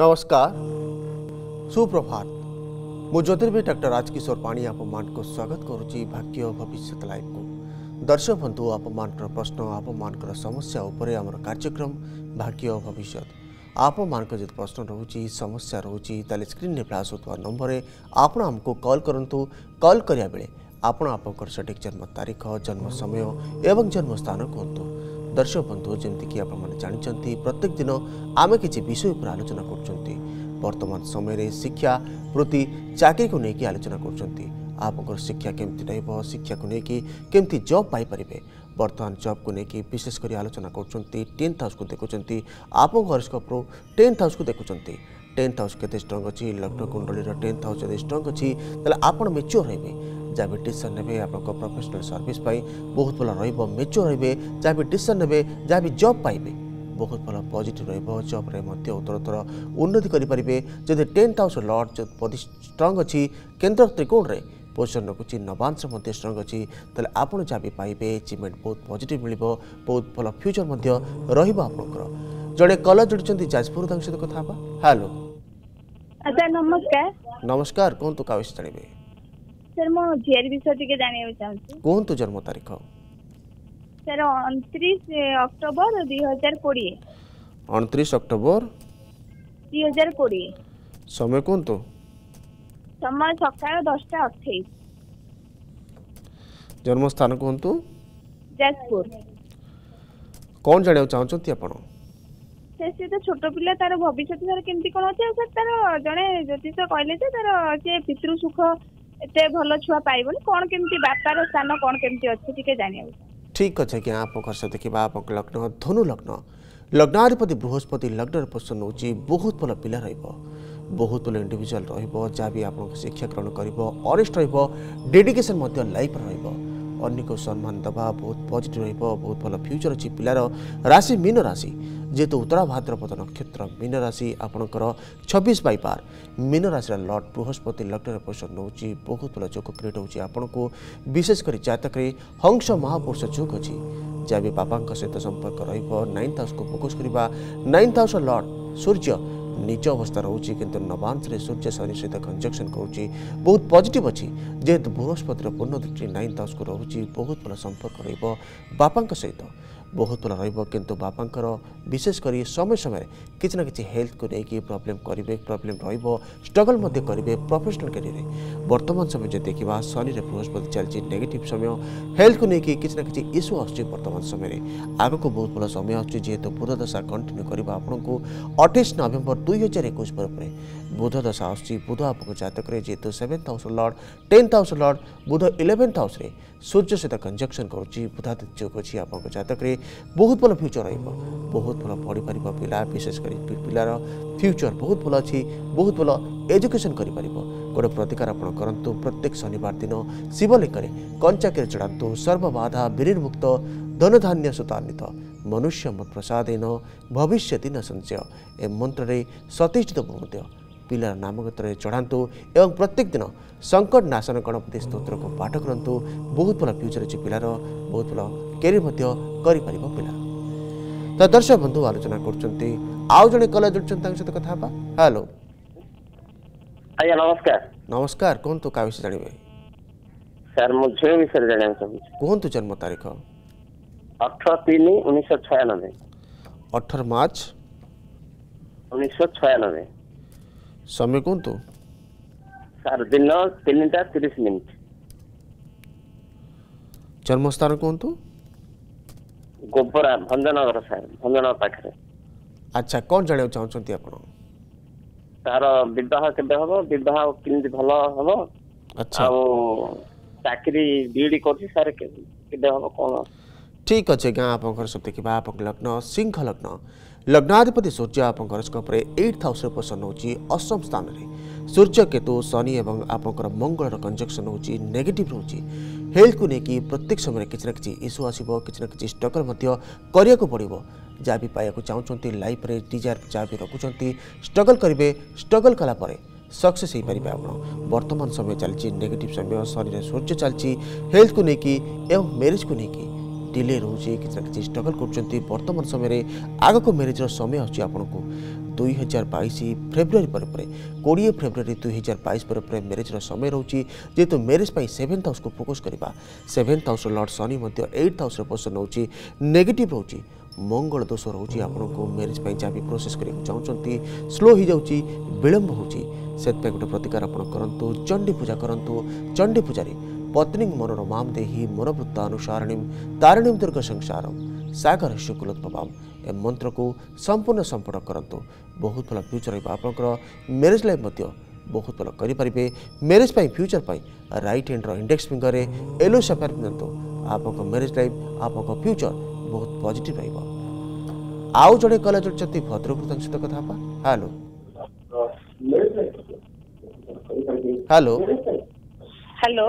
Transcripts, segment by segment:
नमस्कार सुप्रभात मु ज्योतिर्वी डर राजकिशोर पाणी आपमान स्वागत करुच्ची भाग्य भविष्य लाइफ को दर्शक बंधु आप प्रश्न आपमान समस्या उपरे आम कार्यक्रम भाग्य भविष्य आप प्रश्न रोचे समस्या रोचे स्क्रीन में फ्लाश होता नंबर आपण आमको कल करूँ कल कराया बेले आपण आप सटिक जन्म तारीख जन्म समय एवं जन्मस्थान कहतु दर्शक बंधु जमीक आपंट प्रत्येक दिन आम कि विषय पर आलोचना करतमान समय शिक्षा प्रति चाकरी को लेकिन आलोचना कर शिक्षा केमती रहा शिक्षा को लेकिन केमती जब पाइपर बर्तमान जब कु विशेषकर आलोचना करेन्थ हाउस को देखुं आपको टेन्थ हाउस को देखुं टेन्थ हाउस केते स्ट्रङ अच्छी लग्न कुण्डली र टेन्थ हाउस यदि स्ट्रङ अच्छी त आप मेच्योर हे जहाँ भी डिसन ने प्रोफेसनाल सर्विस बहुत भल रेच्योर हे जहाँ भी डिसन ने जहाँ भी जब पाइबे ବହୁତ ଭଲ ପଜିଟିଭ୍ ରହିବ ଜବ୍ରେ ମଧ୍ୟ ଉତ୍ତରୋତ୍ତର ଉନ୍ନତି କରିପାରିବେ ଯଦି ଟେନ୍ଥ ହାଉସ୍ ଲର୍ଡ଼ ଯଦି ଷ୍ଟ୍ରଙ୍ଗ୍ ଅଛି କେନ୍ଦ୍ର ତ୍ରିକୋଣରେ ପୋଜିସନ୍ ରଖୁଛି ନବାଂଶ ମଧ୍ୟ ଷ୍ଟ୍ରଙ୍ଗ ଅଛି ତାହେଲେ ଆପଣ ଯାହା ବି ପାଇବେ ଚିମେଣ୍ଟ ବହୁତ ପଜିଟିଭ୍ ମିଳିବ ବହୁତ ଭଲ ଫ୍ୟୁଚର୍ ମଧ୍ୟ ରହିବ ଆପଣଙ୍କର ଜଣେ କଲର ଯୋଡ଼ିଛନ୍ତି ଯାଜପୁର ତାଙ୍କ ସହିତ କଥା ହେବା ହ୍ୟାଲୋ ସାର୍ ନମସ୍କାର ନମସ୍କାର କୁହନ୍ତୁ କାହା ବିଷୟ ଜାଣିବେ ସାର୍ ମୋ ଝିଆରୀ ବିଷୟ ଟିକେ ଜାଣିବାକୁ ଚାହୁଁଛି କୁହନ୍ତୁ ଜନ୍ମ ତାରିଖ ସାର୍ ଅଣତିରିଶ ଅକ୍ଟୋବର ଦୁଇ ହଜାର କୋଡ଼ିଏ ଅଣତିରିଶ ଅକ୍ଟୋବର ଦୁଇ ହଜାର କୋଡ଼ିଏ ସମୟ କୁହନ୍ତୁ ସମୟ ସକାଳ ଦଶଟା ଅଠେଇଶ ଜନ୍ମସ୍ଥାନ କୁହନ୍ତୁ ଯାଜପୁର କ'ଣ ଜାଣିବାକୁ ଚାହୁଁଛନ୍ତି ଆପଣ ସେ ସିଏ ତ ଛୋଟ ପିଲା ତାର ଭବିଷ୍ୟତ ସାର କେମିତି କ'ଣ ଅଛି ଆଉ ସାର୍ ତାର ଜଣେ ଜ୍ୟୋତିଷ କହିଲେ ଯେ ତାର ସେ ପିତୃ ସୁଖ ଏତେ ଭଲ ଛୁଆ ପାଇବନି କ'ଣ କେମିତି ବାପାର ସ୍ଥାନ କ'ଣ କେମିତି ଅଛି ଟିକେ ଜାଣିବାକୁ ଠିକ୍ ଅଛି ଆଜ୍ଞା ଆପଣଙ୍କ ସହିତ ଦେଖିବା ଆପଣଙ୍କ ଲଗ୍ନ ଧନୁ ଲଗ୍ନ ଲଗ୍ନାଧିପତି ବୃହସ୍ପତି ଲଗ୍ନର ପୋଷଣ ହେଉଛି ବହୁତ ଭଲ ପିଲା ରହିବ ବହୁତ ଭଲ ଇଣ୍ଡିଭିଜୁଆଲ ରହିବ ଯାହା ବି ଆପଣଙ୍କୁ ଶିକ୍ଷା ଗ୍ରହଣ କରିବ ଅନେଷ୍ଟ ରହିବ ଡେଡିକେସନ୍ ମଧ୍ୟ ଲାଇଫ୍ରେ ରହିବ ଅନ୍ୟକୁ ସମ୍ମାନ ଦେବା ବହୁତ ପଜିଟିଭ୍ ରହିବ ବହୁତ ଭଲ ଫ୍ୟୁଚର୍ ଅଛି ପିଲାର ରାଶି ମୀନ ରାଶି ଯେହେତୁ ଉତ୍ତରା ଭାଦ୍ରପଦ ନକ୍ଷତ୍ର ମୀନ ରାଶି ଆପଣଙ୍କର ଛବିଶ ବାଇ ବାର ମୀନ ରାଶିର ଲଟ୍ ବୃହସ୍ପତି ଲଗ୍ନରେ ପୋଷଣ ନେଉଛି ବହୁତ ଭଲ ଯୋଗ କ୍ରିଏଟ୍ ହେଉଛି ଆପଣଙ୍କୁ ବିଶେଷ କରି ଜାତକରେ ହଂସ ମହାପୁରୁଷ ଯୋଗ ଅଛି ଯାହା ବି ବାପାଙ୍କ ସହିତ ସମ୍ପର୍କ ରହିବ ନାଇନ୍ଥ ହାଉସ୍କୁ ଫୋକସ୍ କରିବା ନାଇନ୍ଥ ହାଉସ୍ର ଲଟ୍ ସୂର୍ଯ୍ୟ ନିଜ ଅବସ୍ଥା ରହୁଛି କିନ୍ତୁ ନବାଂଶରେ ସୂର୍ଯ୍ୟ ଶନି ସହିତ କଞ୍ଜକ୍ସନ୍ କରୁଛି ବହୁତ ପଜିଟିଭ୍ ଅଛି ଯେହେତୁ ବୃହସ୍ପତିର ପୂର୍ଣ୍ଣ ଦୃଷ୍ଟି ନାଇନ୍ଥ ହାଉସ୍କୁ ରହୁଛି ବହୁତ ଭଲ ସମ୍ପର୍କ ରହିବ ବାପାଙ୍କ ସହିତ बहुत भयो र कति बाबा विशेष गरी समय समय कि किल्थको नै प्रोब्लेम गरे प्रोब्लेम रहे प्रफेसनाल क्यारियरे बर्तमान समय जिम्मेदेखि शरीर बृहस्पति चाहिँ नेगेटिभ समय हेल्थ हेल्थको नकि कि इस्यु आर्तमान समयमा को बहुत भयो समय आउँछ जिउ बुधदशा कन्टिन्यू गरे आउनु अठाइस नभेम्बर दुई हजार एकै बुध दशा दशांश बुध आप जातक जेतु seventh house lord tenth house lord बुध इलेवेन्थ हाउस सूर्य सहित कंजक्शन कर बुधादित्य अच्छी आप जातक बहुत भल फ्यूचर रोक बहुत भल पढ़ीपर पिला विशेषकर पिलार फ्यूचर बहुत भल अच्छी बहुत भल एजुकेशन कर गोटे प्रतिकार आपड़ करूँ प्रत्येक शनिवार दिन शिवलिंग में कंचाकेर चढ़ातु सर्वबाधा विनिर्मुक्त धनधान्य सुतान्वित मनुष्य मत प्रसादेन भविष्यति न संचय ए मंत्र सतीष्ठित भूमध्य ପିଲାର ନାମଗୋତ୍ରରେ ଚଢ଼ାନ୍ତୁ ଏବଂ ପ୍ରତ୍ୟେକ ଦିନ ସଙ୍କଟ ନାଶନ ଗଣପତି ସ୍ତୋତ୍ରକୁ ପାଠ କରନ୍ତୁ ବହୁତ ଭଲ ଫ୍ୟୁଚର୍ ଅଛି ପିଲାର ବହୁତ ଭଲ କ୍ୟାରିୟର ମଧ୍ୟ କରିପାରିବ ପିଲା ତ ଦର୍ଶକ ବନ୍ଧୁ ଆଲୋଚନା କରୁଛନ୍ତି ଆଉ ଜଣେ କଲେଜ ଜୁଡ଼ୁଛନ୍ତି ତାଙ୍କ ସହିତ କଥା ହେବା ହ୍ୟାଲୋ ଆଜ୍ଞା ନମସ୍କାର ନମସ୍କାର କୁହନ୍ତୁ କାହା ବିଷୟରେ ଜାଣିବେ ସାର୍ ମୁଁ ଝିଅ ବିଷୟରେ ଜାଣିବାକୁ ଚାହୁଁଛି କୁହନ୍ତୁ ଜନ୍ମ ତାରିଖ ଅଠର ତିନି ଉଣେଇଶହ ଛୟାନବେ ଅଠର ମାର୍ଚ୍ଚ ଉଣେଇଶହ ଛୟାନବେ ସମୟ କୁହନ୍ତୁ ସାର୍ ଦିନ ତିନିଟା ତିରିଶ ମିନିଟ୍ ଜନ୍ମସ୍ଥାନ କୁହନ୍ତୁ ଗୋବରା ଭଞ୍ଜନଗର ସାର୍ ଭଞ୍ଜନଗର ପାଖରେ ଆଚ୍ଛା କ'ଣ ଜାଣିବାକୁ ଚାହୁଁଛନ୍ତି ଆପଣ ତାର ବିବାହ କେବେ ହବ ବିବାହ କେମିତି ଭଲ ହବ ଆଉ ଚାକିରି ବିଇଡି କରୁଛି ସାର୍ କେବେ ହବ କ'ଣ ଠିକ୍ ଅଛି ଗାଁ ଆପଣଙ୍କର ସବୁ ଦେଖିବା ଆପଣଙ୍କ ଲଗ୍ନ ସିଂହ ଲଗ୍ନ लग्नाधिपति सूर्य आपयर एट हाउस र पर्सन हुन्छ असम स्थानले सूर्य केतु शनि मंगल कंजक्शन कन्जक्सन हुन्छ नेगेटिभ हेल्थ को लेकिन प्रत्येक समय इस्यु आसि स्ट्रगल पर्व जहाँबि पाएको लाइफ लफ्रे डिजायर जहाँ रखुंत स्ट्रगल करेंगे स्ट्रगल कला सक्सेस हो पारे आप बर्तमान समय चलती नेगेटिभ समय शनिर सूर्य को हेल्थको एवं मेरेज को लेकिन डिले रोज किसी स्ट्रगल কিছু समय করছেন বর্তমান সময়ে समय ম্যারেজর সময় दुई हजार बैश फेब्रुआरी पर कोड़े फेब्रुआरी दुई हजार बैश पर म्यारेजर समय रोचे जेहेतु मेरेज म्यारेज पर सेभेन्थ हाउस को फोकस करवा seventh house lord Shani eighth house position नौ नेगेट रोचे मंगल दोष रोचे आपको म्यारेज जहाँ भी प्रोसेस कर चाहते स्लो हो जाए विलम्ब होती गोटे प्रतिकार आप करूँ चंडी पूजा करूँ चंडी पूजा पत्नीं मनोरमां देहि मनोवृत्तानुसारणीं तारिणीं दीर्घसंसारं सागर शुक्लोत्पमां ଏ ମନ୍ତ୍ରକୁ ସମ୍ପୂର୍ଣ୍ଣ ସମ୍ପୂର୍ଣ୍ଣ କରନ୍ତୁ ବହୁତ ଭଲ ଫ୍ୟୁଚର୍ ରହିବ ଆପଣଙ୍କର ମ୍ୟାରେଜ୍ ଲାଇଫ୍ ମଧ୍ୟ ବହୁତ ଭଲ କରିପାରିବେ ମ୍ୟାରେଜ୍ ପାଇଁ ଫ୍ୟୁଚର୍ ପାଇଁ ରାଇଟ୍ ହ୍ୟାଣ୍ଡର ଇଣ୍ଡେକ୍ସ ଫିଙ୍ଗରରେ ୟେଲୋ ସେଫାର ପିନ୍ଧନ୍ତୁ ଆପଣଙ୍କ ମ୍ୟାରେଜ୍ ଲାଇଫ୍ ଆପଣଙ୍କ ଫ୍ୟୁଚର୍ ବହୁତ ପଜିଟିଭ୍ ରହିବ ଆଉ ଜଣେ କଲେଜ୍ ଅଛନ୍ତି ଭଦ୍ରକରୁ ତାଙ୍କ ସହିତ କଥା ହେବା ହ୍ୟାଲୋ ହ୍ୟାଲୋ ହ୍ୟାଲୋ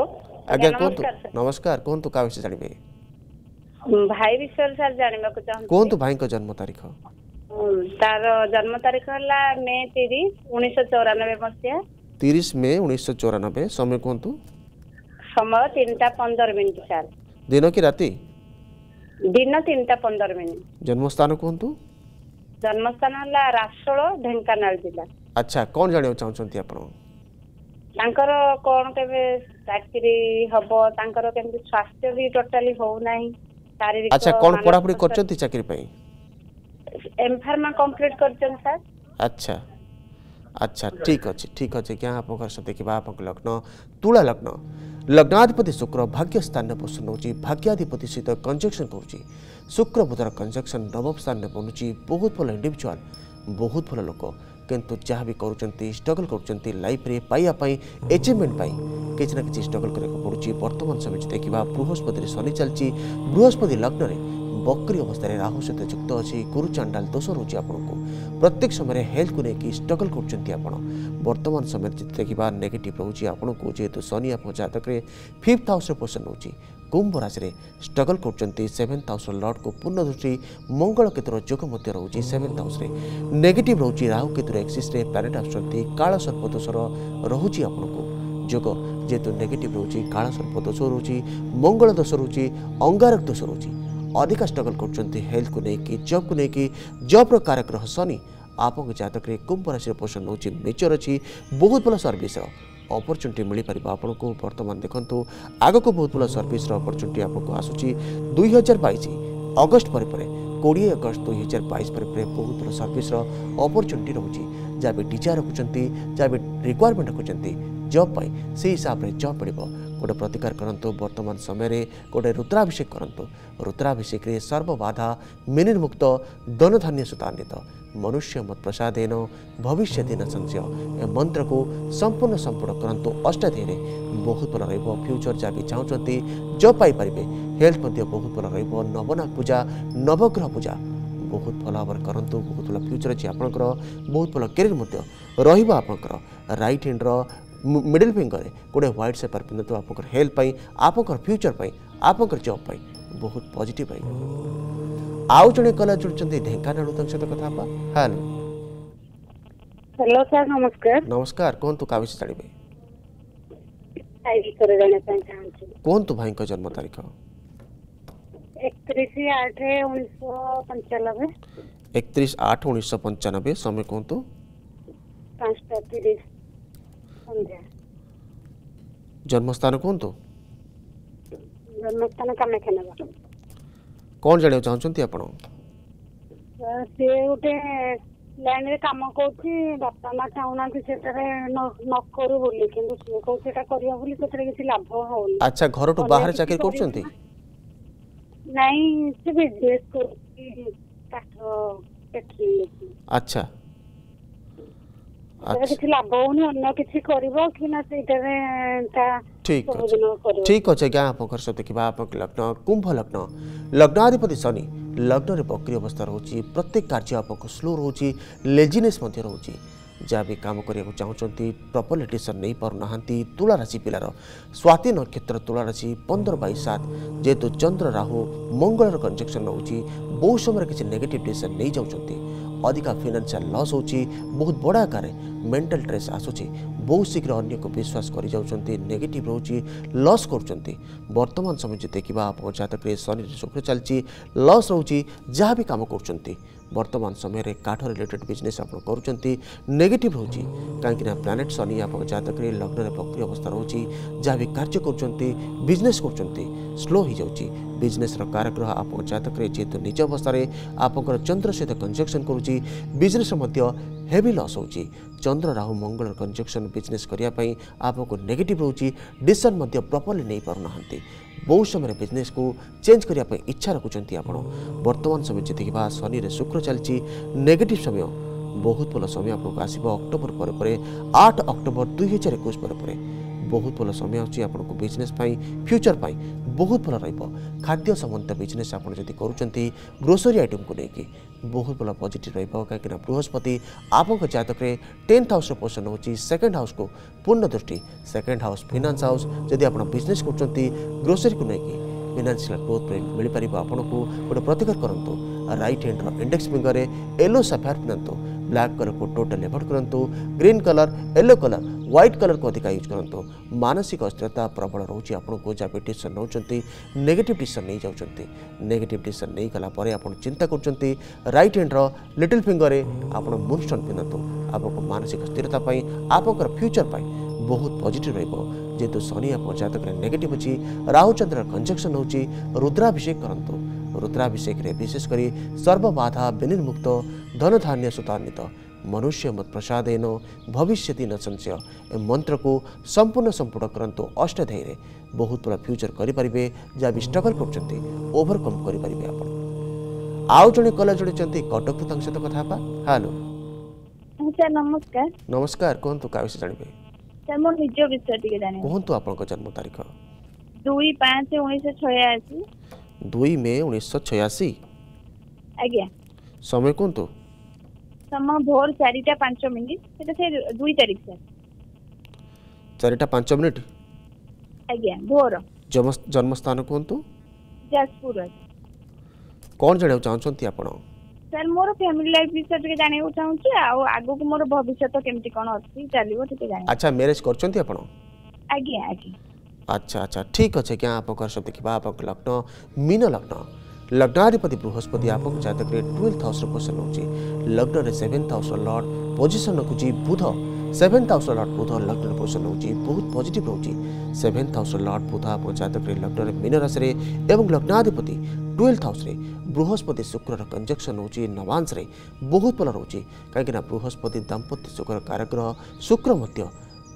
ଆଜ୍ଞା କୁହନ୍ତୁ ନମସ୍କାର କୁହନ୍ତୁ କାହା ବିଷୟରେ ଜାଣିବେ ଭାଇ ବିଷୟରେ ସାର୍ ଜାଣିବାକୁ ଚାହୁଁଛି କୁହନ୍ତୁ ଭାଇଙ୍କ ଜନ୍ମ ତାରିଖ ତାର ଜନ୍ମ ତାରିଖ ହେଲା ମେ ତିରିଶ ଉଣେଇଶହ ଚଉରାନବେ ମସିହା ତିରିଶ ମେ ଉଣେଇଶହ ଚଉରାନବେ ସମୟ କୁହନ୍ତୁ ସମୟ ତିନିଟା ପନ୍ଦର ମିନିଟ୍ ସାର୍ ଦିନ କି ରାତି ଦିନ ତିନିଟା ପନ୍ଦର ମିନିଟ୍ ଜନ୍ମସ୍ଥାନ କୁହନ୍ତୁ ଜନ୍ମସ୍ଥାନ ହେଲା ରାସୋଳ ଢେଙ୍କାନାଳ ଜିଲ୍ଲା ଆଚ୍ଛା କ'ଣ ଜାଣିବାକୁ ଚାହୁଁଛନ୍ତି ଆପଣ ତାଙ୍କର କ'ଣ କେବେ ଚାକିରି ହବ ତାଙ୍କର କେମିତି ସ୍ୱାସ୍ଥ୍ୟ ବି ଟୋଟାଲି ହଉନାହିଁ ଶାରୀରିକ ଆଚ୍ଛା କ'ଣ ପଢ଼ାପଢ଼ି କରିଛନ୍ତି ଚାକିରି ପାଇଁ ଏମ୍ ଫାର୍ମା କମ୍ପ୍ଲିଟ୍ କରିଛନ୍ତି ସାର୍ ଆଚ୍ଛା আচ্ছা ঠিক আছে ঠিক আছে क्या आपको घर से देखिबा आपको लग्न तुला लग्न लग्नाधिपति शुक्र भाग्य स्थान पोषण होची भाग्याधिपति सहित कंजक्शन करूची शुक्र बुधर कंजक्शन नवम स्थान पहुंची बहुत भल इंडिविजुअल बहुत भल लोक কিন্তু যাহা বি করচନ୍ତି স্ট্রাগল করচନ୍ତି লাইফ রে পাইয়া পাই এচিভমেন্ট পাই কিছ না কি স্ট্রাগল করে পড়ুচি বর্তমান সময় จิต দেখিবা বৃহস্পতি সলি চলচি বৃহস্পতি লগ্ন রে বকরি অবস্থারে রাহু সহিত যুক্ত আছে குரு চন্ডাল দোষ রচি আপনক প্রত্যেকসময়ে হেলথ কো নেকি স্ট্রাগল করচନ୍ତି আপন বর্তমান সময় จิต দেখিবা নেগেটিভ রহুচি আপনক যেহেতু সনি আপন জাতক রে ফিফথ হাউসৰ পজিশন হুচি कुंभ राशि स्ट्रगल करवेन्थ हाउस लर्ड को पूर्ण दृष्टि मंगल केतुर जोग रोज सेवेन्थ हाउस नेगेटिव रोज राहु केतुर एक्सीस प्यारेट आल सर्वदोष रोज को जोग जेहतु नेगेट रोज काल सर्वदोष रोज मंगल दोष रोज अंगारक दोष रोज अधिक स्ट्रगल करेल्थ को लेकिन जब को लेकिन जब्र कारक्रह शनि आप जककर कुंभ राशि पोषण नौ मेचर अच्छी बहुत भल सर्विस ଅପରଚ୍ୟୁନିଟି ମିଳିପାରିବ ଆପଣଙ୍କୁ ବର୍ତ୍ତମାନ ଦେଖନ୍ତୁ ଆଗକୁ ବହୁତ ଭଲ ସର୍ଭିସର ଅପରଚ୍ୟୁନିଟି ଆପଣଙ୍କୁ ଆସୁଛି ଦୁଇ ହଜାର ବାଇଶ ଅଗଷ୍ଟ ପରେ ପରେ କୋଡ଼ିଏ ଅଗଷ୍ଟ ଦୁଇ ହଜାର ବାଇଶ ପରେ ପରେ ବହୁତ ଭଲ ସର୍ଭିସର ଅପରଚ୍ୟୁନିଟି ରହୁଛି ଯାହା ବି ଡିଜାୟାର ରଖୁଛନ୍ତି ଯାହା ବି ରିକ୍ୱାରମେଣ୍ଟ ରଖୁଛନ୍ତି ଜବ୍ ପାଇଁ ସେହି ହିସାବରେ ଜବ୍ ମିଳିବ ଗୋଟେ ପ୍ରତିକାର କରନ୍ତୁ ବର୍ତ୍ତମାନ ସମୟରେ ଗୋଟେ ରୁଦ୍ରାଭିଷେକ କରନ୍ତୁ ରୁଦ୍ରାଭିଷେକରେ ସର୍ବବାଧା ମିନିର୍ମୁକ୍ତ ଧନଧାନ୍ୟ ସୁତାନ୍ୱିତ मनुष्य मत प्रसादेन भविष्य दिन संशय ଏ ମନ୍ତ୍ରକୁ ସମ୍ପୂର୍ଣ୍ଣ ସମ୍ପୂର୍ଣ୍ଣ କରନ୍ତୁ ଅଷ୍ଟାଧ୍ୟାୟରେ ବହୁତ ଭଲ ରହିବ ଫ୍ୟୁଚର ଯାହା ବି ଚାହୁଁଛନ୍ତି ଜବ୍ ପାଇପାରିବେ ହେଲ୍ଥ ମଧ୍ୟ ବହୁତ ଭଲ ରହିବ ନବନାଥ ପୂଜା ନବଗ୍ରହ ପୂଜା ବହୁତ ଭଲ ଭାବରେ କରନ୍ତୁ ବହୁତ ଭଲ ଫ୍ୟୁଚର ଅଛି ଆପଣଙ୍କର ବହୁତ ଭଲ କ୍ୟାରିୟର ମଧ୍ୟ ରହିବ ଆପଣଙ୍କର ରାଇଟ୍ ହ୍ୟାଣ୍ଡର ମିଡ଼ିଲ୍ ଫିଙ୍ଗରରେ ଗୋଟେ ହ୍ୱାଇଟ୍ ସେପାର ପିନ୍ଧନ୍ତୁ ଆପଣଙ୍କର ହେଲ୍ଥ ପାଇଁ ଆପଣଙ୍କର ଫ୍ୟୁଚର ପାଇଁ ଆପଣଙ୍କର ଜବ୍ ପାଇଁ बहुत पॉजिटिव आई आउ जने कॉल अछुचंदे ढेंकानाडु तक सहित कथा हेलो हेलो सर नमस्कार नमस्कार कोन तो काबिस चढ़िबे आई करे जाने पांच कोन तो भाई का जन्म तारीख 31895 समय कोन तो 5:30 जन्म स्थान कोन तो ଜନ୍ମସ୍ଥାନ କାମାକ୍ଷାନଗର କ'ଣ ଜାଣିବାକୁ ଚାହୁଁଛନ୍ତି ଆପଣ ସେ ଗୋଟେ ଲାଇନ୍ରେ କାମ କରୁଛି ବାପା ମା ଚାହୁଁନାହାନ୍ତି ସେଠାରେ ନ କରୁ ବୋଲି କିନ୍ତୁ ସିଏ କହୁଛି ସେଟା କରିବା ବୋଲି ସେଥିରେ କିଛି ଲାଭ ହଉନି ଆଚ୍ଛା ଘରଠୁ ବାହାରେ ଚାକିରି କରୁଛନ୍ତି ନାଇଁ ସେ ବିଜନେସ୍ କରୁଛି କାଠ ଆଚ୍ଛା କିଛି ଲାଭ ହଉନି ଅନ୍ୟ କିଛି କରିବ କି ନା ସେଇଟାରେ ତା ठीक ठीक अच्छे आज्ञा आप सब देखा आप लग्न कुंभ लग्न लग्न अधिपति शनि लग्न बक्री अवस्था रोज प्रत्येक कार्य आप स्लो रोचे लेजिने जहाँ भी कम करने चाहते प्रपर्ली डिशन नहीं पार ना तुलाशि पिलार स्वाति नक्षत्र तुलाशि पंदर बै सात जेहेतु चंद्र राहु मंगल कंजक्शन रोच बहुत समय किसी नेगेट डिशन नहीं जाऊँच अधिका फिनान्सी लस हो बहुत बड़ा आकार मेन्टाल ट्रेस आसूँ बहु शीघ्र अन्यको विश्वास गरिगेट रहेछ लस गर्छ बर्तमान समय देखि आउने शरीर सुख चालि लस जहाँ भी काम गर् ବର୍ତ୍ତମାନ ସମୟରେ କାଠ ରିଲେଟେଡ୍ ବିଜନେସ୍ ଆପଣ କରୁଛନ୍ତି ନେଗେଟିଭ୍ ରହୁଛି କାହିଁକିନା ପ୍ଲାନେଟ୍ ଶନି ଆପଣଙ୍କ ଜାତକରେ ଲଗ୍ନରେ ବକ୍ରି ଅବସ୍ଥା ରହୁଛି ଯାହା ବି କାର୍ଯ୍ୟ କରୁଛନ୍ତି ବିଜନେସ୍ କରୁଛନ୍ତି ସ୍ଲୋ ହୋଇଯାଉଛି ବିଜନେସ୍ର କାରଗ୍ରହ ଆପଣଙ୍କ ଜାତକରେ ଯେହେତୁ ନିଜ ଅବସ୍ଥାରେ ଆପଣଙ୍କର ଚନ୍ଦ୍ର ସହିତ କଞ୍ଜକ୍ସନ୍ କରୁଛି ବିଜନେସ୍ର ମଧ୍ୟ ହେଭି ଲସ୍ ହେଉଛି ଚନ୍ଦ୍ର ରାହୁ ମଙ୍ଗଳର କଞ୍ଜକ୍ସନ୍ ବିଜନେସ୍ କରିବା ପାଇଁ ଆପଣଙ୍କୁ ନେଗେଟିଭ୍ ରହୁଛି ଡିସିସନ୍ ମଧ୍ୟ ପ୍ରପର୍ଲି ନେଇପାରୁନାହାନ୍ତି বহু সময় বিজনেসকে চেঞ্জ করা ইচ্ছা রাখুন আপনার বর্তমান সময় যেতিবা শনিরে শুক্র চালছি নেগেটিভ সময় ବହୁତ ଭଲ ସମୟ ଆପଣଙ୍କୁ ଆସିବ ଅକ୍ଟୋବର ପରେ ପରେ ଆଠ ଅକ୍ଟୋବର ଦୁଇ ହଜାର ଏକୋଇଶ ପରେ ପରେ ବହୁତ ଭଲ ସମୟ ଅଛି ଆପଣଙ୍କୁ ବିଜନେସ୍ ପାଇଁ ଫ୍ୟୁଚର୍ ପାଇଁ ବହୁତ ଭଲ ରହିବ ଖାଦ୍ୟ ସମ୍ବନ୍ଧୀୟ ବିଜନେସ୍ ଆପଣ ଯଦି କରୁଛନ୍ତି ଗ୍ରୋସରୀ ଆଇଟମ୍କୁ ନେଇକି ବହୁତ ଭଲ ପଜିଟିଭ୍ ରହିବ କାହିଁକିନା ବୃହସ୍ପତି ଆପଣଙ୍କ ଜାତକରେ ଟେନ୍ଥ ହାଉସ୍ର ପୋଜିସନ୍ ହେଉଛି ସେକେଣ୍ଡ ହାଉସ୍କୁ ପୂର୍ଣ୍ଣ ଦୃଷ୍ଟି ସେକେଣ୍ଡ ହାଉସ୍ ଫିନାନ୍ସ ହାଉସ୍ ଯଦି ଆପଣ ବିଜନେସ୍ କରୁଛନ୍ତି ଗ୍ରୋସରୀକୁ ନେଇକି ଫିନାନ୍ସିଆଲ୍ ଗ୍ରୋଥ୍ ମିଳିପାରିବ ଆପଣଙ୍କୁ ଗୋଟେ ପ୍ରତିକାର କରନ୍ତୁ ରାଇଟ୍ ହ୍ୟାଣ୍ଡର ଇଣ୍ଡେକ୍ସ ଫିଙ୍ଗରରେ ୟେଲୋ ସାଫାୟାର ପିନ୍ଧନ୍ତୁ ब्लाक कलर को टोटाल एवोड करूँ green colour yellow colour white colour को अधिक यूज करूँ मानसिक अस्थिरता प्रबल रोज को जब डिसीसन नौ नेगेटिव डिसीसन नहीं जाऊँगी नेगेटिव डिसीसन नहीं गलापर आप चिंता कर रईट हैंड्र लिटिल फिंगर में आप मुन पिंधतु आपको मानसिक स्थिरता आप फ्यूचर बहुत पजिट र जेहतु शनि आप ଜାତକରେ ନେଗେଟିଭ୍ ଅଛି अच्छी राहुचंद्र कंजक्शन होद्राभिषेक करूँ रुद्राभिषेक विशेषकर सर्वबाधा विनिर्मुक्त धन धान्य सुतान्वित मनुष्य मत प्रसादेन भविष्यति न संशय ए ମନ୍ତ୍ରକୁ ସମ୍ପୂର୍ଣ୍ଣ ସମ୍ପୂର୍ଣ୍ଣ କରନ୍ତୁ ଅଷ୍ଟଧ୍ୟାୟୀରେ ବହୁତ ବଡ଼ ଫ୍ୟୁଚର କରିପାରିବେ ଯାହା ବି ଷ୍ଟ୍ରଗଲ୍ କରୁଛନ୍ତି ଓଭରକମ୍ କରିପାରିବେ ଆପଣ ଆଉ ଜଣେ କଲେଜ ଜଣେଛନ୍ତି କଟକରୁ ତାଙ୍କ ସହିତ କଥା ହେବା ହ୍ୟାଲୋ ସାର୍ ନମସ୍କାର ନମସ୍କାର କୁହନ୍ତୁ କାହା ବିଷୟ ଜାଣିବେ ସାର୍ ମୋ ନିଜ ବିଷୟ ଟିକେ ଜାଣିବେ କୁହନ୍ତୁ ଆପଣଙ୍କ ଜନ୍ମ ତାରିଖ ଦୁଇ ପାଞ୍ଚ ଉଣେଇଶହ ଛୟାଅଶୀ ଦୁଇ ମେ ଉଣେଇଶହ ଛୟାଅଶୀ ଆଜ୍ଞା ସମୟ କୁହନ୍ତୁ ସମୟ ଭୋର ଚାରିଟା ପାଞ୍ଚ ମିନିଟ୍ ସେଟା ସେ ଦୁଇ ତାରିଖ ସାର୍ ଚାରିଟା ପାଞ୍ଚ ମିନିଟ୍ ଆଜ୍ଞା ଭୋର ଜନ୍ମସ୍ଥାନ କୁହନ୍ତୁ ଯାଜପୁର କ'ଣ ଜାଣିବାକୁ ଚାହୁଁଛନ୍ତି ଆପଣ ସାର୍ ମୋର ଫ୍ୟାମିଲି ଲାଇଫ୍ ବିଷୟରେ ଟିକେ ଜାଣିବାକୁ ଚାହୁଁଛି ଆଉ ଆଗକୁ ମୋର ଭବିଷ୍ୟତ କେମିତି କ'ଣ ଅଛି ଚାଲିବ ଟିକେ ଜାଣିବି ଆଚ୍ଛା ମ୍ୟାରେଜ କରିଛନ୍ତି ଆପଣ ଆଜ୍ଞା ଆଜ୍ଞା ଆଚ୍ଛା ଆଚ୍ଛା ठीक ଅଛି ଆଜ୍ଞା आपको हर्षभ देखा आपको लग्न मीन लग्न लग्नाधिपति बृहस्पति आप जतक ट्वेल्थ हाउस पोजिशन रोचे लग्न सेभेन्थ हाउस लर्ड पोजिशन रखुच बुध सेवेन्थ हाउस लर्ड बुध लग्न पोजिशन रोचे बहुत पजिट रोचे सेभेन्थ हाउस लर्ड बुध आप जतक लग्न मीन राशि एवं लग्नाधिपति ट्वेल्थ हाउस बृहस्पति शुक्र कंजक्शन रोचे नवांश में बहुत भल रोचे कहीं बृहस्पति दाम्पत्य शुक्र कारग्रह शुक्र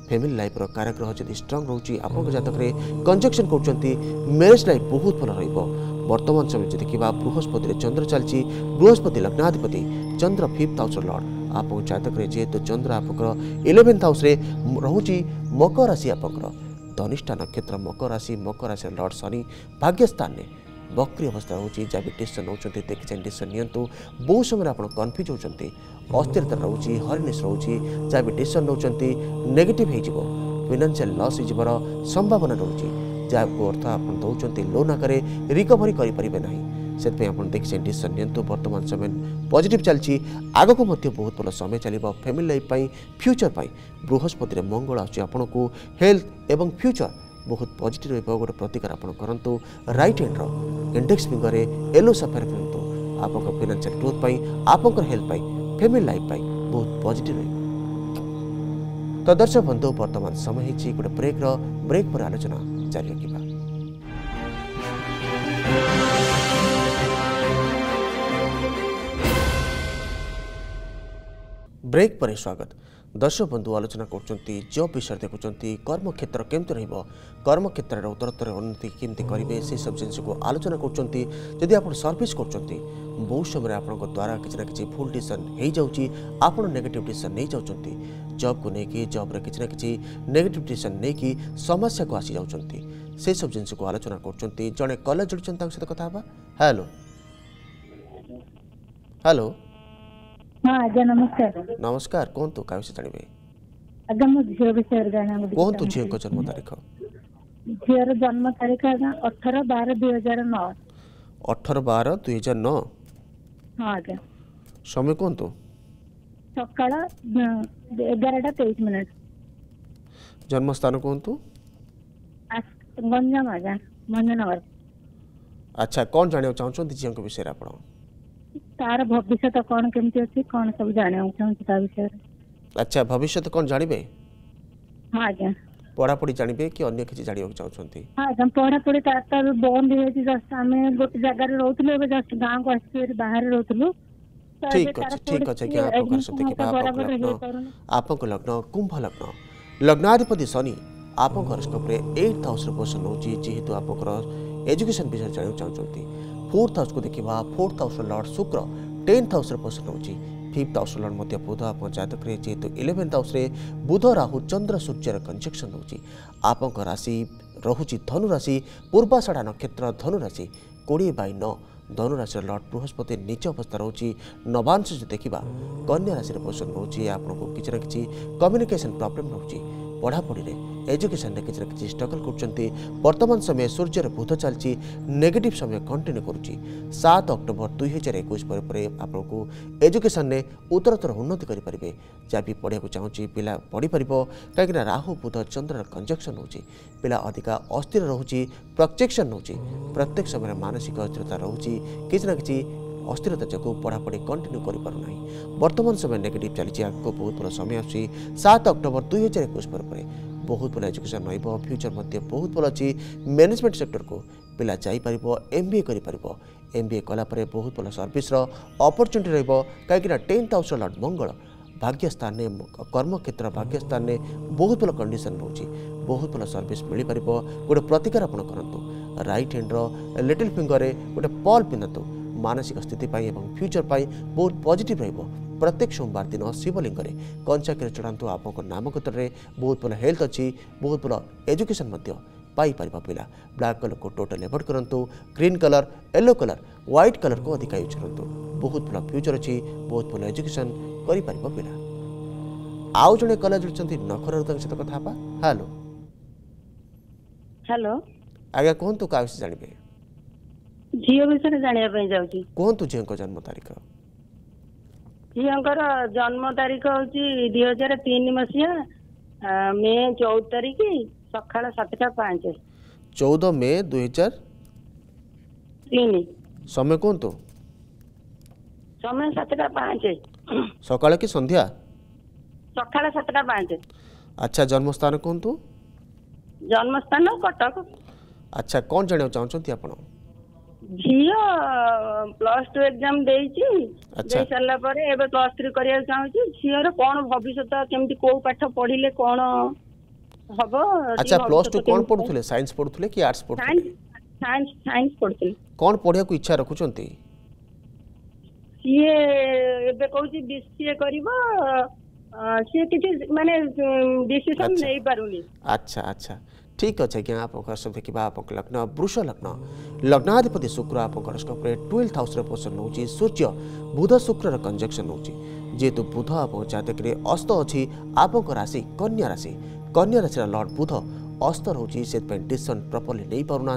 फैमिली लाइफ लाइफ्र कारग्रह जब स्ट्रंग रोचे आपको जतक कंजक्शन कर मेरेज लाइफ बहुत भल रहा ବର୍ତ୍ତମାନ ସମୟ ଯଦି କିମ୍ବା ବୃହସ୍ପତିରେ ଚନ୍ଦ୍ର ଚାଲିଛି ବୃହସ୍ପତି ଲଗ୍ନାଧିପତି ଚନ୍ଦ୍ର ଫିଫ୍ଥ ହାଉସ୍ର ଲର୍ଡ଼ ଆପଣଙ୍କ ଜାତକରେ ଯେହେତୁ ଚନ୍ଦ୍ର ଆପଣଙ୍କର ଇଲେଭେନ୍ଥ ହାଉସ୍ରେ ରହୁଛି ମକର ରାଶି ଆପଣଙ୍କର ଧନିଷ୍ଠା ନକ୍ଷତ୍ର ମକର ରାଶି ମକର ରାଶିର ଲର୍ଡ଼ ଶନି ଭାଗ୍ୟସ୍ଥାନରେ ବକ୍ରି ଅବସ୍ଥା ରହୁଛି ଯାହା ବି ଡିସିସନ୍ ନେଉଛନ୍ତି ଦେଖି ଚାହିଁ ଡିସିସନ୍ ନିଅନ୍ତୁ ବହୁ ସମୟରେ ଆପଣ କନଫ୍ୟୁଜ୍ ହେଉଛନ୍ତି ଅସ୍ଥିରତା ରହୁଛି ହରିନେସ୍ ରହୁଛି ଯାହା ବି ଡିସିସନ୍ ନେଉଛନ୍ତି ନେଗେଟିଭ୍ ହୋଇଯିବ ଫିନାନ୍ସିଆଲ୍ ଲସ୍ ହୋଇଯିବାର ସମ୍ଭାବନା ରହୁଛି जहाँको अर्थ आउनु दोस्रो लोन रिकवरी रिकभरी गरिपारे नै सबै आउँछ डिसिसन नियु बर्तन समय पजिटिभ चाहिँ को माथि बहुत भएर समय चाहिँ फ्यामिली लफ फ्युचर पनि बृहस्पति मङ्गल को हेल्थ एवं फ्यूचर बहुत पजिट र गए प्रतिकार आउँछु रटट ह्यान्ड र इन्डेक्स फिङ्गरे येलो सफा फिलु हेल्थ ग्रोथप आपल्थप लाइफ लफ बहुत पजिट र तो दर्शक बन्धु बर्तन समय गए ब्रेक र ब्रेक आलोचना चलियो की बात ब्रेक पर स्वागत दर्शक बंधु आलोचना करब विषय देखुंट कर्म क्षेत्र केमती रही कर्म क्षेत्र में उत्तरोत्तर उन्नति केमती करेंगे से सब जिन आलोचना करी आप सर्विस कर बहुत समय आप द्वारा किसी ना कि भूल डीसन हो जाऊँगी आपट डीसन नहीं जाती ଜବ୍କୁ ନେଇକି ଜବ୍ରେ କିଛି ନା କିଛି ନେଗେଟିଭ୍ ଡିସିସନ୍ ନେଇକି ସମସ୍ୟାକୁ ଆସିଯାଉଛନ୍ତି ସେସବୁ ଜିନିଷକୁ ଆଲୋଚନା କରୁଛନ୍ତି ଜଣେ କଲେଜ ଜୁଡ଼ିଛନ୍ତି ତାଙ୍କ ସହିତ କଥା ହେବା ହ୍ୟାଲୋ ହ୍ୟାଲୋ ନମସ୍କାର କୁହନ୍ତୁ କାହା ବିଷୟ ଜାଣିବେ କୁହନ୍ତୁ ଝିଅଙ୍କ ଜନ୍ମ ତାରିଖ ଝିଅର ଜନ୍ମ ତାରିଖ ଆଜ୍ଞା ଅଠର ବାର ଦୁଇ ହଜାର ନଅ ଅଠର ବାର ଦୁଇ ହଜାର ନଅ ହଁ ଆଜ୍ଞା ସମୟ କୁହନ୍ତୁ ସକାଳ ଏଗାରଟା ତେଇଶ ମିନିଟ୍ ଜନ୍ମସ୍ଥାନ କୁହନ୍ତୁ ଗଞ୍ଜାମ ଆଜ୍ଞା ଭଞ୍ଜନଗର ଆଚ୍ଛା କ'ଣ ଜାଣିବାକୁ ଚାହୁଁଛନ୍ତି ଝିଅଙ୍କ ବିଷୟରେ ଆପଣ ତାର ଭବିଷ୍ୟତ କ'ଣ କେମିତି ଅଛି କ'ଣ ସବୁ ଜାଣିବାକୁ ଚାହୁଁଛି ତା ବିଷୟରେ ଆଚ୍ଛା ଭବିଷ୍ୟତ କ'ଣ ଜାଣିବେ ହଁ ଆଜ୍ଞା ପଢ଼ାପଢ଼ି ଜାଣିବେ କି ଅନ୍ୟ କିଛି ଜାଣିବାକୁ ଚାହୁଁଛନ୍ତି ହଁ ଆଜ୍ଞା ପଢ଼ାପଢ଼ି ତାର ତ ବନ୍ଦ ହେଇଯାଇଛି ଜଷ୍ଟ ଆମେ ଗୋଟେ ଜାଗାରେ ରହୁଥିଲୁ ଏବେ ଜଷ୍ଟ ଗାଁକୁ ଆସିଛୁ ବାହାରେ ରହୁଥିଲୁ ठीक अच्छे ठीक अच्छे कि आप देखिए लग्न आप लग्न कुंभ लग्न लग्नाधिपति शनि आप घर स्कोप एट हाउस पोजिशन रोचे जीत आप एजुकेशन विषय जानक चाहते फोर्थ हाउस को देखा फोर्थ हाउस लर्ड शुक्र टेन्थ हाउस पोजिशन रोचे फिफ्थ हाउस लर्ड बुध आप जतक जेहतु इलेवेन्थ हाउस बुध राहु चंद्र सूर्य कंजक्शन रोचे आप राशि रोचे धनुराशि पूर्वाषाढ़ा नक्षत्र धनुराशि कोड़े बै नौ ଧନୁରାଶିର ଲଟ୍ ବୃହସ୍ପତି ନିଚ ଅବସ୍ଥା ରହୁଛି ନବାଂଶ ଯଦି ଦେଖିବା କନ୍ୟା ରାଶିରେ ପୋଜିସନ୍ ରହୁଛି ଆପଣଙ୍କୁ କିଛି ନା କିଛି କମ୍ୟୁନିକେସନ୍ ପ୍ରୋବ୍ଲେମ୍ ରହୁଛି ପଢ଼ାପଢ଼ିରେ ଏଜୁକେସନରେ କିଛି ନା କିଛି ଷ୍ଟ୍ରଗଲ୍ କରୁଛନ୍ତି ବର୍ତ୍ତମାନ ସମୟ ସୂର୍ଯ୍ୟର ବୁଧ ଚାଲିଛି ନେଗେଟିଭ୍ ସମୟ କଣ୍ଟିନ୍ୟୁ କରୁଛି ସାତ ଅକ୍ଟୋବର ଦୁଇ ହଜାର ଏକୋଇଶ ପରେ ପରେ ଆପଣଙ୍କୁ ଏଜୁକେସନରେ ଉତ୍ତରତର ଉନ୍ନତି କରିପାରିବେ ଯାହା ବି ପଢ଼ିବାକୁ ଚାହୁଁଛି ପିଲା ପଢ଼ିପାରିବ କାହିଁକିନା ରାହୁ ବୁଧ ଚନ୍ଦ୍ରର କଞ୍ଜକ୍ସନ୍ ହେଉଛି ପିଲା ଅଧିକା ଅସ୍ଥିର ରହୁଛି ପ୍ରଜେକ୍ସନ୍ ହେଉଛି ପ୍ରତ୍ୟେକ ସମୟରେ ମାନସିକ ଅସ୍ଥିରତା ରହୁଛି କିଛି ନା କିଛି ଅସ୍ଥିରତା ଯୋଗୁଁ ପଢ଼ାପଢ଼ି କଣ୍ଟିନ୍ୟୁ କରିପାରୁନାହିଁ ବର୍ତ୍ତମାନ ସମୟ ନେଗେଟିଭ୍ ଚାଲିଛି ଆଗକୁ ବହୁତ ଭଲ ସମୟ ଆସୁଛି ସାତ ଅକ୍ଟୋବର ଦୁଇ ହଜାର ଏକୋଇଶ ପରେ ପରେ ବହୁତ ଭଲ ଏଜୁକେସନ୍ ରହିବ ଫ୍ୟୁଚର୍ ମଧ୍ୟ ବହୁତ ଭଲ ଅଛି ମ୍ୟାନେଜମେଣ୍ଟ ସେକ୍ଟରକୁ ପିଲା ଯାଇପାରିବ ଏମ୍ ବି ଏ କରିପାରିବ ଏମ୍ ବି ଏ କଲାପରେ ବହୁତ ଭଲ ସର୍ଭିସର ଅପରଚ୍ୟୁନିଟି ରହିବ କାହିଁକିନା ଟେନ୍ଥ ହାଉସ୍ ଲଟ୍ ମଙ୍ଗଳ ଭାଗ୍ୟସ୍ଥାନରେ କର୍ମକ୍ଷେତ୍ର ଭାଗ୍ୟସ୍ଥାନରେ ବହୁତ ଭଲ କଣ୍ଡିସନ୍ ରହୁଛି ବହୁତ ଭଲ ସର୍ଭିସ୍ ମିଳିପାରିବ ଗୋଟେ ପ୍ରତିକାର ଆପଣ କରନ୍ତୁ ରାଇଟ୍ ହ୍ୟାଣ୍ଡର ଲିଟିଲ୍ ଫିଙ୍ଗରରେ ଗୋଟେ ପଲ୍ ପିନ୍ଧନ୍ତୁ ମାନସିକ ସ୍ଥିତି ପାଇଁ ଏବଂ ଫ୍ୟୁଚର ପାଇଁ ବହୁତ ପଜିଟିଭ ରହିବ ପ୍ରତ୍ୟେକ ସୋମବାର ଦିନ ଶିବଲିଙ୍ଗରେ କଞ୍ଚା କ୍ଷୀର ଚଢ଼ାନ୍ତୁ ଆପଣଙ୍କ ନାମ କ୍ଷେତ୍ରରେ ବହୁତ ଭଲ ହେଲ୍ଥ ଅଛି ବହୁତ ଭଲ ଏଜୁକେସନ୍ ମଧ୍ୟ ପାଇପାରିବ ପିଲା ବ୍ଲାକ୍ କଲର୍କୁ ଟୋଟାଲ୍ ଏଭଏଡ୍ କରନ୍ତୁ green colour yellow colour white କଲର୍କୁ ଅଧିକା ୟୁଜ୍ କରନ୍ତୁ ବହୁତ ଭଲ ଫ୍ୟୁଚର୍ ଅଛି ବହୁତ ଭଲ ଏଜୁକେସନ୍ କରିପାରିବ ପିଲା ଆଉ ଜଣେ କଲର୍ ଜୁଡ଼ିଛନ୍ତି ନଖରରୁ ତାଙ୍କ ସହିତ କଥା ହେବା ହ୍ୟାଲୋ ହ୍ୟାଲୋ ଆଜ୍ଞା କୁହନ୍ତୁ କାହା ବିଷୟରେ ଜାଣିବେ ଝିଅ ବିଷୟରେ ଜାଣିବା ପାଇଁ ଯାଉଛି କୁହନ୍ତୁ ଝିଅଙ୍କ ଜନ୍ମ ତାରିଖ ଝିଅଙ୍କର ଜନ୍ମ ତାରିଖ ହେଉଛି ଦୁଇ ହଜାର ତିନି ମସିହା ମେ ଚଉଦ ତାରିଖ ସକାଳ ସାତଟା ପାଞ୍ଚ ଚଉଦ ମେ ଦୁଇ ହଜାର ତିନି ସମୟ କୁହନ୍ତୁ ସମୟ ସାତଟା ପାଞ୍ଚ ସକାଳ କି ସନ୍ଧ୍ୟା ସକାଳ ସାତଟା ପାଞ୍ଚ ଆଚ୍ଛା ଜନ୍ମସ୍ଥାନ କୁହନ୍ତୁ ଜନ୍ମସ୍ଥାନ କଟକ ଆଚ୍ଛା କ'ଣ ଜାଣିବାକୁ ଚାହୁଁଛନ୍ତି ଆପଣ ଝିଅ ପ୍ଲସ୍ ଟୁ ଏକ୍ଜାମ ଦେଇଛି ଦେଇ ସାରିଲା ପରେ ଏବେ ପ୍ଲସ୍ ଥ୍ରୀ କରିବାକୁ ଚାହୁଁଛି ଝିଅର କଣ ଭବିଷ୍ୟତ କେମିତି କୋଉ ପାଠ ପଢିଲେ କଣ ହବ ଆଚ୍ଛା ପ୍ଲସ୍ ଟୁ କଣ ପଢୁଥିଲେ ସାଇନ୍ସ ପଢୁଥିଲେ କି ଆର୍ଟ୍ସ ପଢୁଥିଲେ ସାଇନ୍ସ ସାଇନ୍ସ ପଢୁଥିଲି କଣ ପଢିବାକୁ ଇଚ୍ଛା ରଖୁଛନ୍ତି ସିଏ ଏବେ କହୁଛି ବିସିଏ କରିବ ସିଏ କିଛି ମାନେ ଡିସିସନ ନେଇପାରୁନି ଆଚ୍ଛା ଆଚ୍ଛା ठिक अछि कि यहाँ पोखर सब देखि बा लग्न वृष लग्न लग्नाधिपति शुक्र आप पोखर सब परे 12th हाउस रे पोजिशन हो सूर्य बुध शुक्र र कंजक्शन हुन्छ जेतु बुध आप जातक रे अस्त अछि आप राशि कन्या राशि कन्या राशि लर्ड बुध अस्त रोचे से डिशन प्रपर्ली नहीं पार ना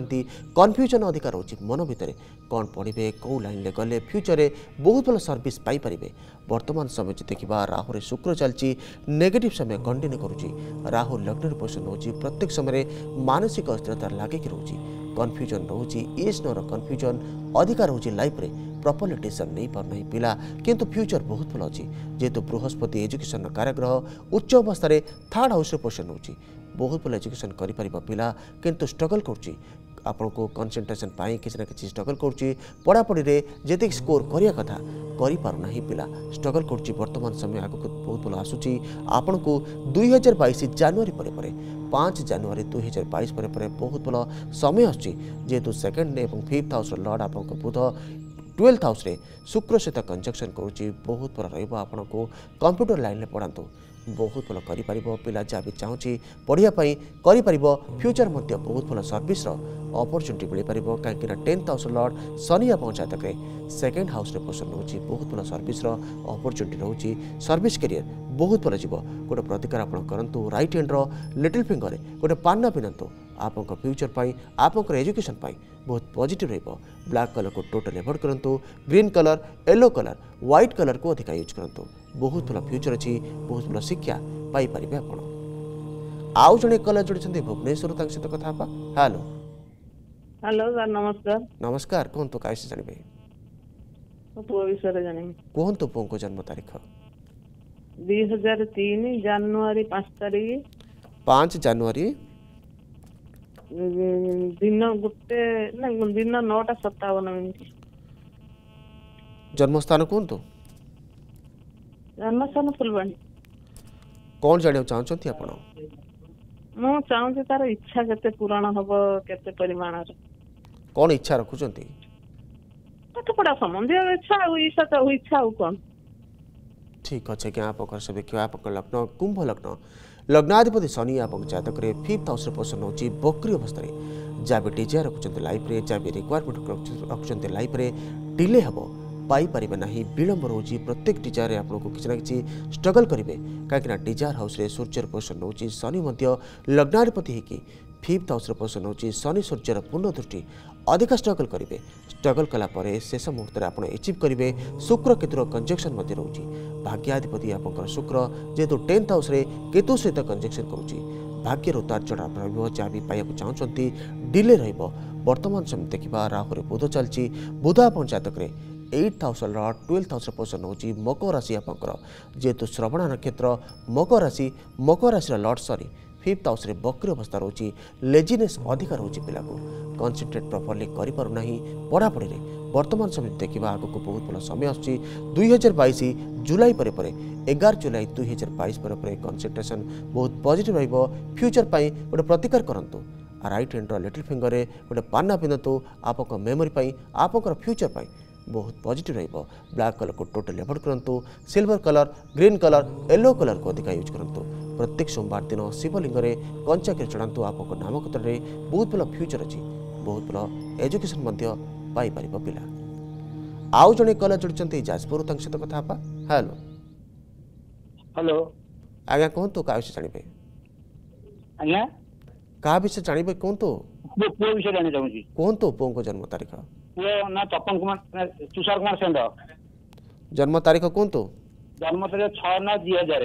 कन्फ्यूजन अधिक रोज मन भितर कौन पढ़े कौ लाइन में गले फ्यूचर में बहुत भल सर्स पारे बर्तमान समय जो देखा राहु शुक्र चलती नेगेटिव समय कंटिन्यू करुच्ची राहु लग्न पोषण हो प्रत्येक समय मानसिक अस्थिरता लगे रोज कनफ्यूजन रोचे एस नोर कनफ्यूजन अधिक रोज लाइफ प्रपर्ली डिशन नहीं पार ना पिला कितु फ्यूचर बहुत भल अच्छी जेहेतु बृहस्पति एजुकेशन कार्यग्रह उच्च अवस्था थार्ड हाउस पोषण हो বহুত পড় এডুকেশন করি পারিব পিলা কিন্তু স্ট্রাগল করচি আপোনক কনসেন্ট্রেশন পায় কিছু কিছু স্ট্রাগল করচি পড়া পড়ি রে জেতেক স্কোর করিয়া কথা করি পারু নাহি পিলা স্ট্রাগল করচি বর্তমান সময় আগোক খুব ভালো আসুচি আপোনক 2022 জানুয়ারি পড়ি পড়ে 5 জানুয়ারি 2022 পড়ি পড়ে বহুত সময় আছে Jetu second day and 5th house lord আপোনক বুধ টুয়েলভ হাউসে শুক্র সহিত কনজকশন করুচি বহুত ভাল রহব আপনার কম্পুটর লাইনে পড়াতু ବହୁତ ଭଲ କରିପାରିବ ପିଲା ଯାହା ବି ଚାହୁଁଛି ପଢ଼ିବା ପାଇଁ କରିପାରିବ ଫ୍ୟୁଚର୍ ମଧ୍ୟ ବହୁତ ଭଲ ସର୍ଭିସର ଅପରଚ୍ୟୁନିଟି ମିଳିପାରିବ କାହିଁକିନା ଟେନ୍ଥ ହାଉସ୍ ଲର୍ଡ଼ ଶନିଆ ପଞ୍ଚାୟତରେ ସେକେଣ୍ଡ ହାଉସ୍ରେ ପସନ୍ଦ ରହୁଛି ବହୁତ ଭଲ ସର୍ଭିସର ଅପରଚ୍ୟୁନିଟି ରହୁଛି ସର୍ଭିସ୍ କ୍ୟାରିୟର୍ ବହୁତ ଭଲ ଯିବ ଗୋଟେ ପ୍ରତିକାର ଆପଣ କରନ୍ତୁ ରାଇଟ୍ ହ୍ୟାଣ୍ଡର ଲିଟିଲ୍ ଫିଙ୍ଗରରେ ଗୋଟେ ପାନା ପିନ୍ଧନ୍ତୁ ଆପଣଙ୍କ ଫ୍ୟୁଚର୍ ପାଇଁ ଆପଣଙ୍କର ଏଜୁକେସନ୍ ପାଇଁ ବହୁତ ପଜିଟିଭ୍ ରହିବ ବ୍ଲାକ୍ କଲର୍କୁ ଟୋଟାଲ୍ ଏଭଏଡ଼୍ କରନ୍ତୁ green colour yellow colour white କଲର୍କୁ ଅଧିକା ୟୁଜ୍ କରନ୍ତୁ ବହୁତ ଭଲ ଫ୍ୟୁଚର୍ ଅଛି ବହୁତ ଭଲ ଶିକ୍ଷା ପାଇପାରିବେ ଆପଣ ଆଉ ଜଣେ କଲର୍ ଯୋଡ଼ିଛନ୍ତି ଭୁବନେଶ୍ୱରରୁ ତାଙ୍କ ସହିତ କଥା ହେବା ହ୍ୟାଲୋ ହ୍ୟାଲୋ ସାର୍ ନମସ୍କାର ନମସ୍କାର କୁହନ୍ତୁ କାହିଁକି ଜାଣିବେ ପୁଅ ବିଷୟରେ ଜାଣିବି କୁହନ୍ତୁ ପୁଅଙ୍କ ଜନ୍ମ ତାରିଖ ଦୁଇ ହଜାର ତିନି ଜାନୁଆରୀ ପାଞ୍ଚ ତାରିଖ ପାଞ୍ଚ ଜାନୁଆରୀ ଦିନ ଗୋଟେ ନା ଦିନ ନଅଟା ସତାବନ ମିନିଟ୍ ଜନ୍ମସ୍ଥାନ କୁହନ୍ତୁ ଜନ୍ମସ୍ଥାନ ଫୁଲବାଣୀ କ'ଣ ଜାଣିବାକୁ ଚାହୁଁଛନ୍ତି ଆପଣ ମୁଁ ଚାହୁଁଛି ତାର ଇଚ୍ଛା କେତେ ପୂରଣ ହବ କେତେ ପରିମାଣରେ କ'ଣ ଇଚ୍ଛା ରଖୁଛନ୍ତି ପାଠପଢ଼ା ସମ୍ବନ୍ଧୀୟ ଇଚ୍ଛା ଆଉ ଇଚ୍ଛା ତ ଇଚ୍ଛା ଆଉ କ'ଣ ଠିକ୍ ଅଛି ଆଜ୍ଞା ଆପଣଙ୍କର ସେ ଦେଖିବା ଆପଣଙ୍କ ଲଗ୍ନ କୁମ୍ଭ ଲଗ୍ନ लग्नाधिपति शनि और जतक फिफ्थ हाउस पोषण हो बक्री अवस्था जहाँ डीजे रखुच्च लाइफ जहाँ रिक्वयरमेंट रखुच्च लाइफ डिले हे पाई ना विलम्ब रोज प्रत्येक डिजायर आपको किसी ना कि स्ट्रगल करेंगे कहीं डिजायर हाउस सूर्यर पोषण नौ शनि लग्नाधिपति फिफ्थ हाउस पोषण नौ शनि सूर्यर पूर्ण दृष्टि अधिक स्ट्रगल करेंगे ଷ୍ଟ୍ରଗଲ୍ କଲାପରେ ଶେଷ ମୁହୂର୍ତ୍ତରେ ଆପଣ ଏଚିଭ୍ କରିବେ ଶୁକ୍ର କେତୁର କଞ୍ଜକ୍ସନ୍ ମଧ୍ୟ ରହୁଛି ଭାଗ୍ୟାଧିପତି ଆପଣଙ୍କର ଶୁକ୍ର ଯେହେତୁ ଟେନ୍ଥ ହାଉସ୍ରେ କେତୁ ସହିତ କଞ୍ଜକ୍ସନ୍ କରୁଛି ଭାଗ୍ୟର ଉତାର୍ଚଢ଼ ରହିବ ଯାହା ବି ପାଇବାକୁ ଚାହୁଁଛନ୍ତି ଡିଲେ ରହିବ ବର୍ତ୍ତମାନ ସମୟ ଦେଖିବା ରାହୁରେ ବୁଧ ଚାଲିଛି ବୁଧ ଆପଣ ଜାତକରେ ଏଇଟ୍ ଥାଉଜେଣ୍ଡର ଟୁଏଲ୍ଭ ଥାଉଜେଣ୍ଡ ପୋଜିସନ୍ ହେଉଛି ମକର ରାଶି ଆପଣଙ୍କର ଯେହେତୁ ଶ୍ରବଣ ନକ୍ଷତ୍ର ମକର ରାଶି ମକର ରାଶିର ଲର୍ଡ଼ ସରି फिफ्थ हाउस में बक्री अवस्था रोचे लेजिनेस अधिक रोचे पिला कनसेट्रेट प्रपर्ली करना में वर्तमान समय देखा आगे को बहुत भल समय आई हजार बैश जुलाई पर एगार जुलाई दुई हजार बैस पर, पर कनसेट्रेसन बहुत पजिट र्यूचर पर गोटे प्रतिकार करूँ रईट हेंड्र रिटिल फिंगर में गोटे पाना पिंधतु आप मेमोरी आपंकर फ्यूचर पर बहुत पजिट र्लाक कलर को टोटाली एवोड करूँ silver colour green colour yellow colour को अधिका यूज करूँ প্রত্যেক সোমবার দিন শিবলিঙ্গরে কঞ্চাক্ষীর চড়ান্তু আপক নাম ক্ষেত্রে বহুত ভাল ফ্ୟୁଚର୍ ଅଛି ବହୁତ ଭଲ ଏଜୁକେସନ୍ ମଧ୍ୟ ପାଇପାରିବ ପିଲା ଆଉ ଜଣେ କଲେଜ୍ ଜୁଡ଼ିଛନ୍ତି ଯାଜପୁରରୁ ତାଙ୍କ ସହିତ କଥା ହେବା ହ୍ୟାଲୋ ହ୍ୟାଲୋ ଆଜ୍ଞା କୁହନ୍ତୁ କାହା ବିଷୟ ଜାଣିବେ ଆଜ୍ଞା କାହା ବିଷୟ ଜାଣିବେ କୁହନ୍ତୁ ପୁଅ ବିଷୟ ଜାଣିବାକୁ ଚାହୁଁଛି କୁହନ୍ତୁ ପୁଅଙ୍କ ଜନ୍ମ ତାରିଖ ପୁଅ ନା ତପନ କୁମାର ତୁଷାର କୁମାର ଷେଣ୍ଢ ଜନ୍ମ ତାରିଖ କୁହନ୍ତୁ ଜନ୍ମ ତାରିଖ ଛଅ ନଅ ଦୁଇ ହଜାର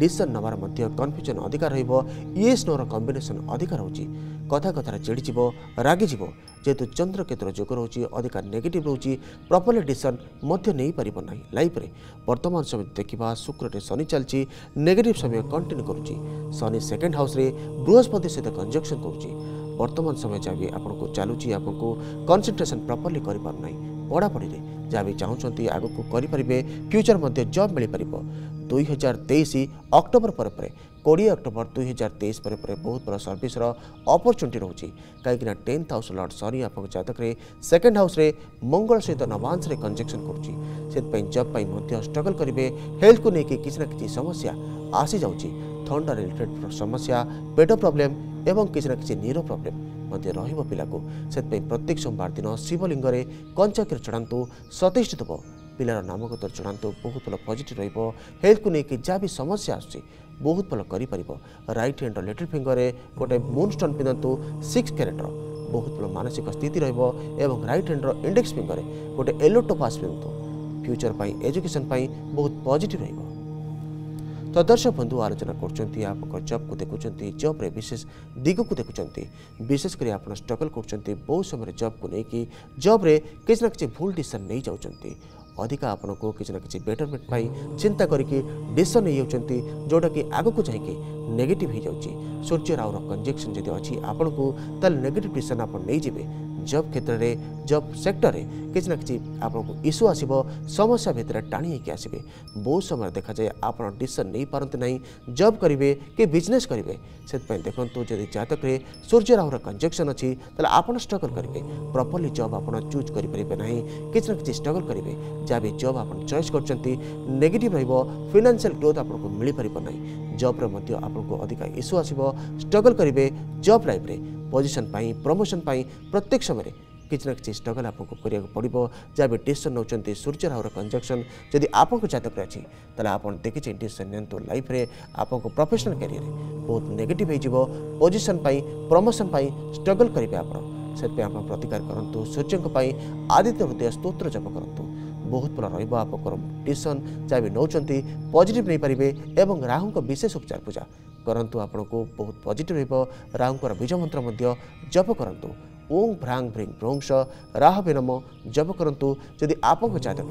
ଡିସିସନ୍ ନେବାର ମଧ୍ୟ କନଫ୍ୟୁଜନ୍ ଅଧିକା ରହିବ ଇଏସ୍ ନୋର କମ୍ବିନେସନ୍ ଅଧିକା ରହୁଛି କଥା କଥାରେ ଚିଡ଼ିଯିବ ରାଗିଯିବ ଯେହେତୁ ଚନ୍ଦ୍ର କ୍ଷେତ୍ର ଯୋଗ ରହୁଛି ଅଧିକା ନେଗେଟିଭ୍ ରହୁଛି ପ୍ରପର୍ଲି ଡିସିସନ୍ ମଧ୍ୟ ନେଇପାରିବ ନାହିଁ ଲାଇଫ୍ରେ ବର୍ତ୍ତମାନ ସମୟ ଦେଖିବା ଶୁକ୍ରରେ ଶନି ଚାଲିଛି ନେଗେଟିଭ୍ ସମୟ କଣ୍ଟିନ୍ୟୁ କରୁଛି ଶନି ସେକେଣ୍ଡ ହାଉସ୍ରେ ବୃହସ୍ପତି ସହିତ କଞ୍ଜକ୍ସନ୍ କରୁଛି ବର୍ତ୍ତମାନ ସମୟ ଯାହା ବି ଆପଣଙ୍କୁ ଚାଲୁଛି ଆପଣଙ୍କୁ କନ୍ସେଣ୍ଟ୍ରେସନ୍ ପ୍ରପର୍ଲି କରିପାରୁନାହିଁ ପଢ଼ାପଢ଼ିରେ ଯାହା ବି ଚାହୁଁଛନ୍ତି ଆଗକୁ କରିପାରିବେ ଫ୍ୟୁଚର୍ ମଧ୍ୟ ଜବ୍ ମିଳିପାରିବ दुई हजार तेईस अक्टोबर पर कोड़े अक्टोबर दुई हजार तेईस पर बहुत बड़ा सर्विस अपरच्युनिटी रोचे कहीं टेन्थ हाउस लर्ड सनी आप जतक सेकेंड हाउस मंगल सहित नवांश में कंजक्शन कर जब स्ट्रगल करेंगे हेल्थ को लेकिन किसी ना कि समस्या आसी जाऊँगी थंडा रिलेटेड समस्या पेट प्रोब्लेम एवं किसी ना कि नीर प्रोब्लेम रोक पिला को प्रत्येक सोमवार दिन शिवलिंग में कंचक्षीर चढ़ातु सतीष्ठित पिलार नामगत चूड़ा बहुत भल पजिट रेल्थ को लेकिन जहाँ भी समस्या आ बहुत भल कर रईट हेडर लेटर फिंगर गोटे मुन स्टोन पिंधतु सिक्स क्यारेटर बहुत भल मानसिक स्थित रईट हेडर इंडेक्स फिंगर गोटे येलो टोपास पिंधु फ्यूचर पर एजुकेशन बहुत पजिट र तो दर्शक बंधु आलोचना करप को देखुं जब्रे रे विशेष दिगक देखुं विशेषकर आप स्ट्रगल कर बहुत समय जब को लेकिन जब्रे किसी ना कि भूल डिशन नहीं जाती अधिक आपन को किसी ना कि बेटरमेंट चिंता करके डिशन ही जोटा कि आग को जाकि नेगेटिव हो जाए सूर्य राव कंजेक्शन जब अच्छी आपन को नेगेटिव डिशन आप जब क्षेत्र में जब सेक्टर में किसी ना कि आप इश्यू आसब समस्या भितर टाणी आसवे बहुत समय देखा जाए आप डिशन नहीं पारती ना जब करेंगे कि बिजनेस करेंगे से देखो जदि तो जतक सूर्य राहुल कंजक्शन अच्छी आपड़ स्ट्रगल करेंगे प्रपर्ली जब आप चूज करें किसी ना कि स्ट्रगल करेंगे जहाँ भी जब आप चयस नेगेटिव रिनान्सील ग्रोथ आपको मिल पारना ना जब्रे आपको अधिक इश्यू आसब स्ट्रगल करेंगे जब लाइफ ପୋଜିସନ୍ ପାଇଁ ପ୍ରମୋସନ୍ ପାଇଁ ପ୍ରତ୍ୟେକ ସମୟରେ କିଛି ନା କିଛି ଷ୍ଟ୍ରଗଲ୍ ଆପଣଙ୍କୁ କରିବାକୁ ପଡ଼ିବ ଯାହା ବି ଡିସିସନ୍ ନେଉଛନ୍ତି ସୂର୍ଯ୍ୟ ରାହୁର କଞ୍ଜକ୍ସନ୍ ଯଦି ଆପଣଙ୍କ ଜାତକରେ ଅଛି ତାହେଲେ ଆପଣ ଦେଖିଛି ଡିସିସନ୍ ନିଅନ୍ତୁ ଲାଇଫ୍ରେ ଆପଣଙ୍କ ପ୍ରଫେସନାଲ୍ କ୍ୟାରିୟରରେ ବହୁତ ନେଗେଟିଭ୍ ହୋଇଯିବ ପୋଜିସନ୍ ପାଇଁ ପ୍ରମୋସନ୍ ପାଇଁ ଷ୍ଟ୍ରଗଲ୍ କରିବେ ଆପଣ ସେଥିପାଇଁ ଆପଣ ପ୍ରତିକାର କରନ୍ତୁ ସୂର୍ଯ୍ୟଙ୍କ ପାଇଁ ଆଦିତ୍ୟ ହୃଦୟ ସ୍ତୋତ୍ର ଜପ କରନ୍ତୁ ବହୁତ ଭଲ ରହିବ ଆପଣଙ୍କର ଡିସିସନ୍ ଯାହା ବି ନେଉଛନ୍ତି ପଜିଟିଭ୍ ନେଇପାରିବେ ଏବଂ ରାହୁଙ୍କ ବିଶେଷ ଉପଚାର ପୂଜା करूँ आपण को बहुत पजिट राहुकर बीज मंत्र जप करूँ ओ भ्रांग भ्रीं भ्रंश राह भी नम जप करूँ जदि आप जतक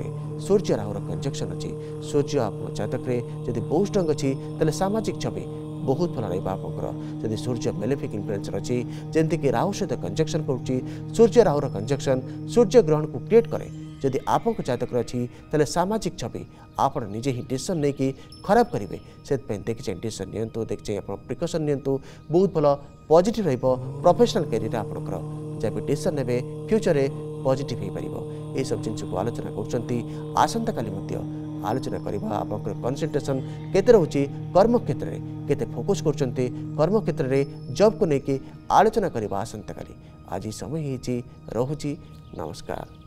सूर्य राहुल कंजक्शन अच्छी सूर्य आप जतक जदि बहुष्ट अच्छी तेल सामाजिक छवि बहुत भल रही सूर्य मेलेफिक इनफ्लुएंस अच्छी जमीक राहु सहित कंजक्शन करूँ सूर्य राहुल कंजक्शन सूर्य ग्रहण को क्रिएट कैसे जदि आप जतक अच्छी तेज़ सामाजिक छवि आपड़ निजे ही डिशन नहीं कि खराब करेंगे से देखी चाहिए डिशन नियंतु देखी चाहिए आप प्रिकसन नि बहुत भल पजिट रफेसनाल कैरियर आपंकर जहाँ डिशन ने फ्यूचर में पजिट हो पार ये सब जिन आलोचना करसंता आलोचना करवा आप कनसनट्रेसन केम क्षेत्र में केत फोकस करम क्षेत्र में जब को लेकिन आलोचना करवा आसंता आज समय ही रोच नमस्कार